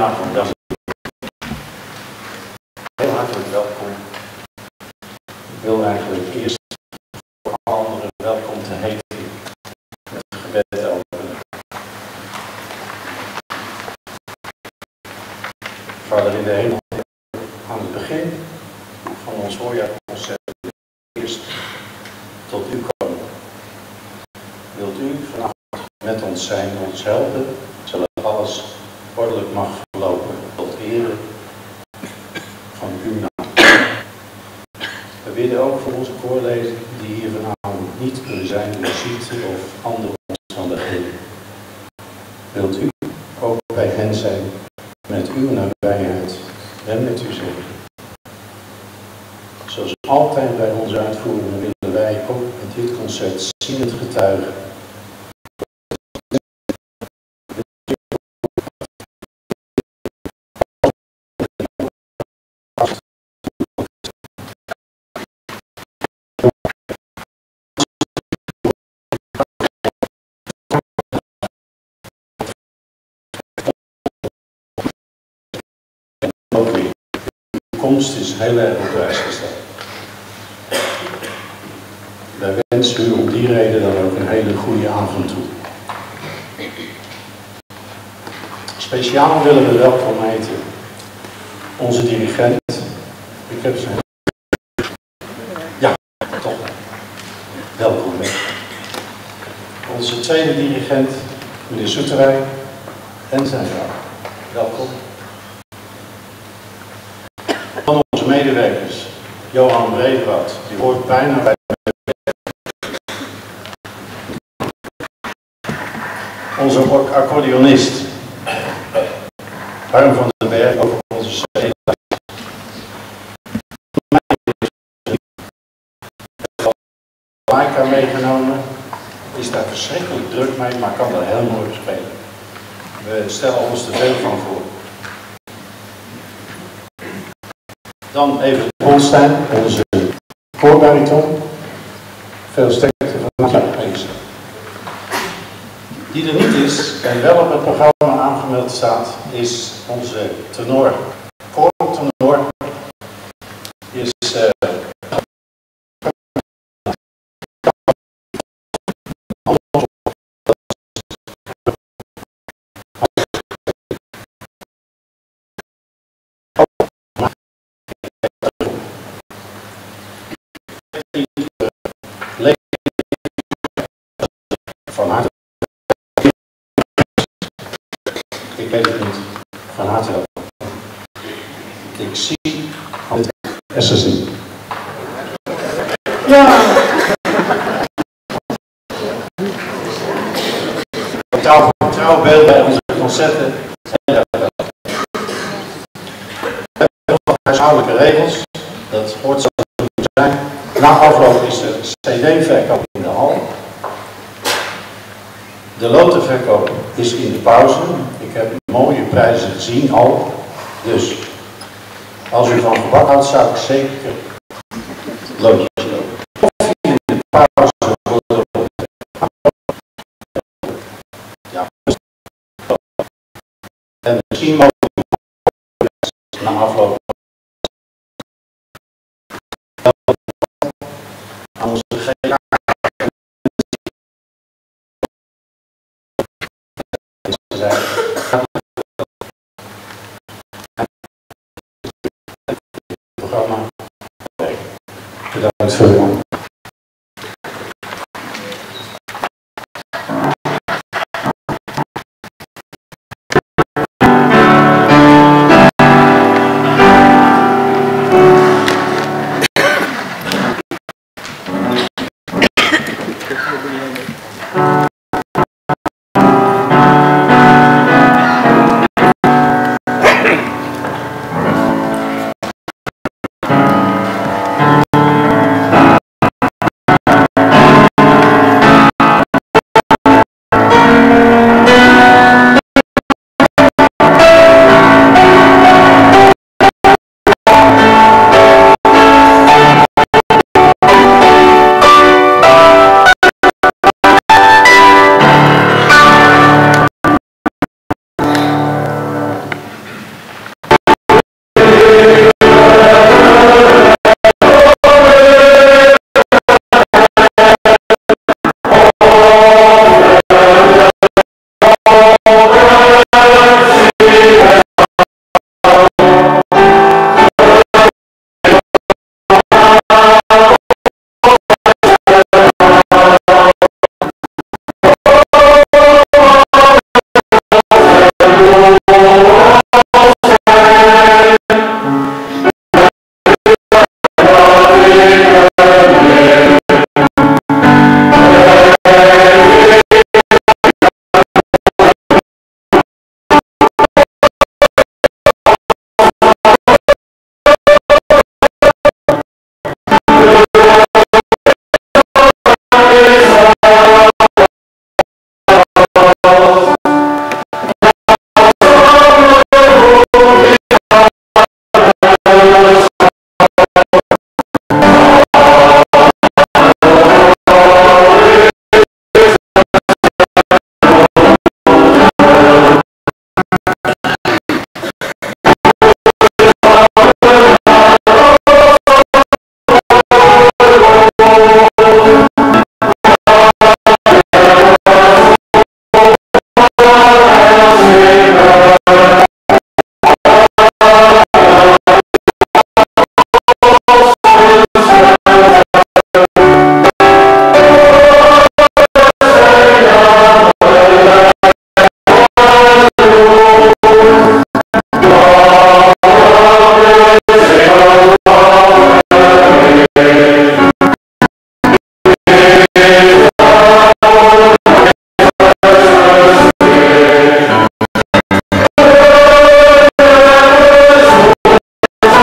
Goedenavond. Heel hartelijk welkom. Ik wil eigenlijk eerst voor anderen welkom te heten met een gebed. Vader in de hemel, aan het begin van ons voorjaarconcert eerst tot u komen. Wilt u vanavond met ons zijn, ons helpen, zodat alles ordelijk mag verlopen tot ere van uw naam. We bidden ook voor onze koorleden die hier vanavond niet kunnen zijn door ziekte of andere omstandigheden. Wilt u ook bij hen zijn met uw nabijheid en met uw zegen. Zoals altijd bij onze uitvoeringen willen wij ook met dit concert zien het getuigen komst is heel erg op prijs gesteld. Wij wensen u om die reden dan ook een hele goede avond toe. Speciaal willen we welkom heten onze dirigent. Ik heb ze. Ja, toch. Welkom. Onze tweede dirigent, meneer Soeterwijk, en zijn vrouw. Welkom. Van onze medewerkers, Johan Bredewoud, die hoort bijna bij onze accordeonist. Harm van den Berg, ook onze CD. Laika meegenomen, is daar verschrikkelijk druk mee, maar kan daar heel mooi spelen. We stellen ons er veel van voor. Dan even Holstein, onze voorbariton. Veel sterkte van deze. Die er niet is en wel op het programma aangemeld staat, is onze tenor. Koortenor is uh, SSI. Ja! Trouw, trouw beeld bij onze concerten. Huishoudelijke regels, dat hoort zo te zijn. Na afloop is er CD-verkoop in de hal. De lotenverkoop is in de pauze. Ik heb mooie prijzen gezien al. Dus als u van gebak houdt, zou ik zeker in de. En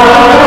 Lord.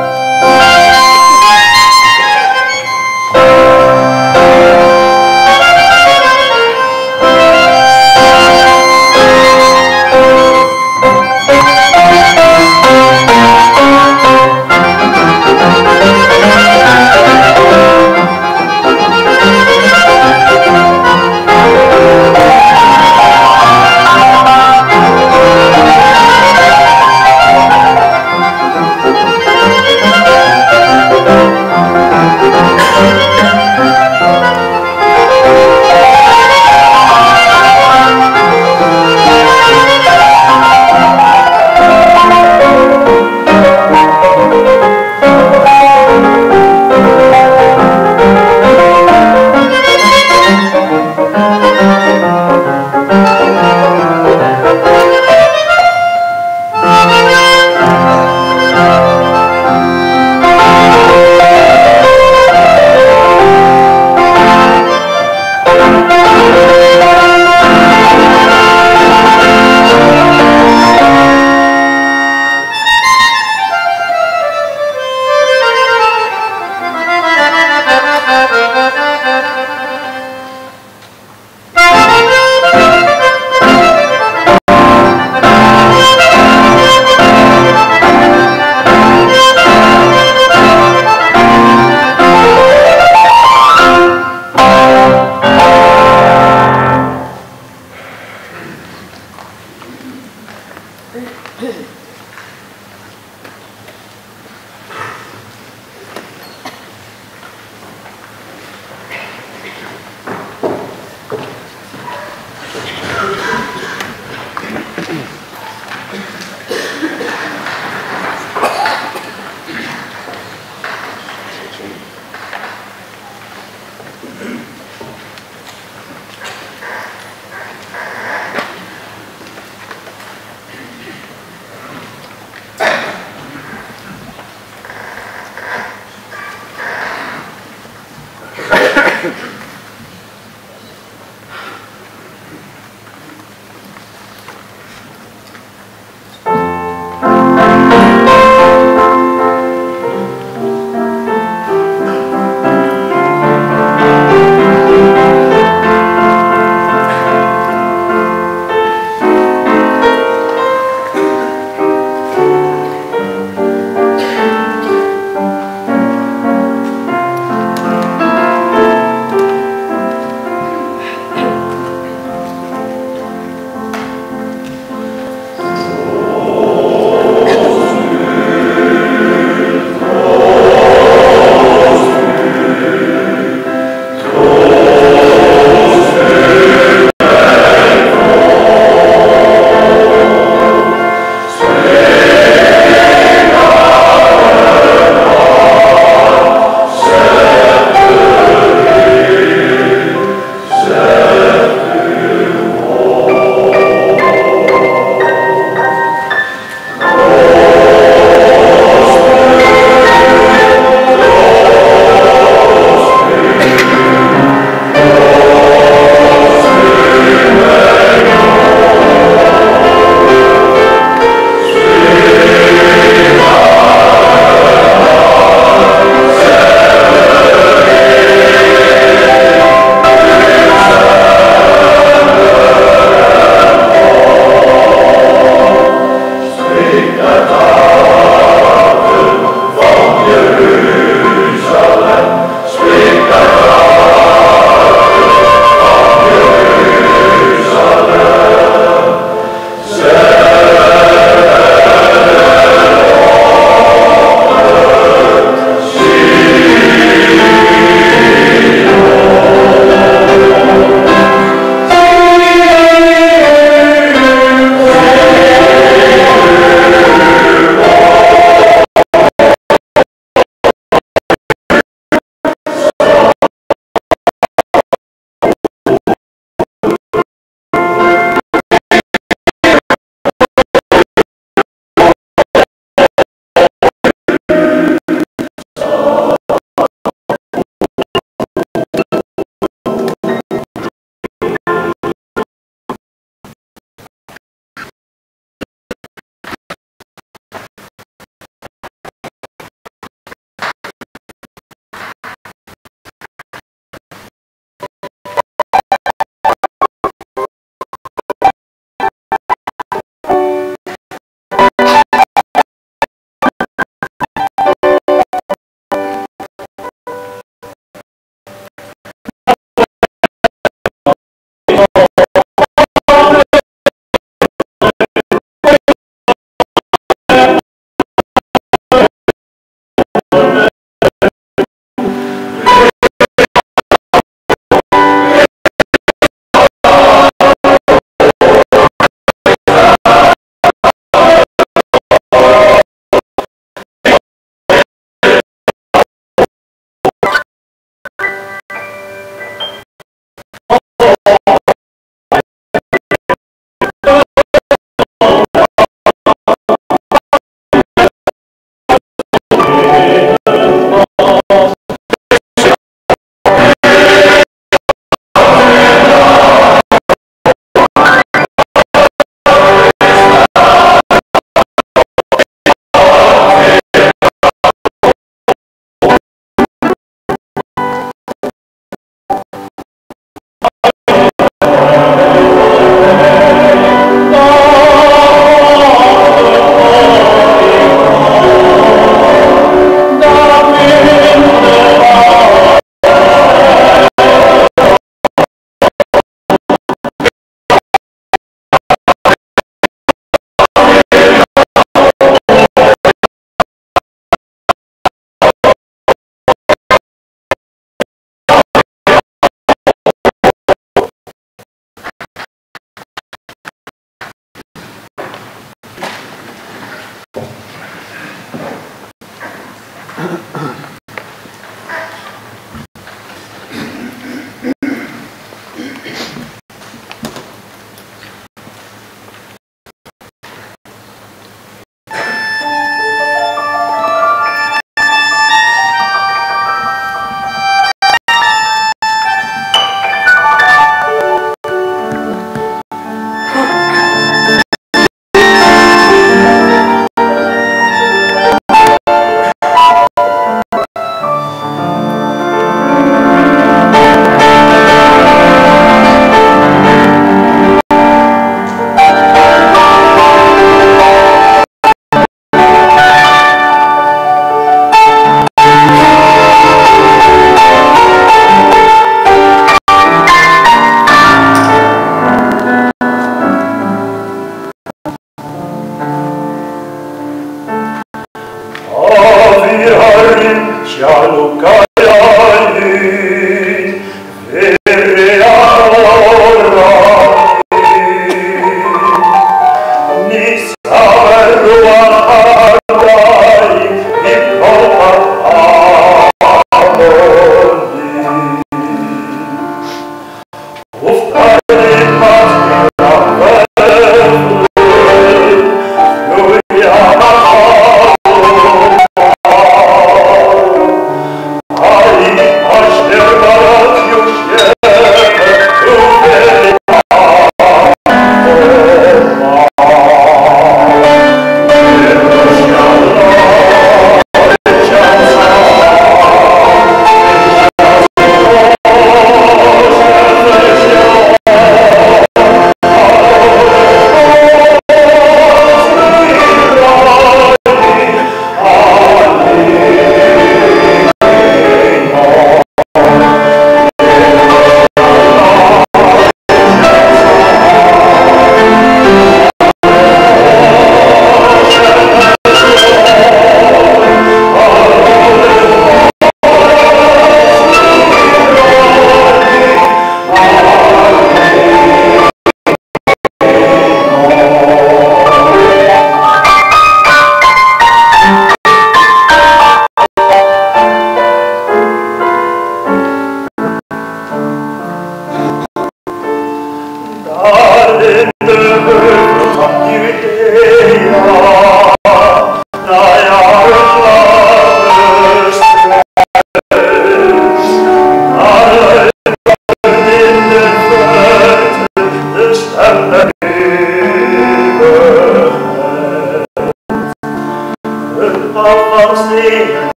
forsaken.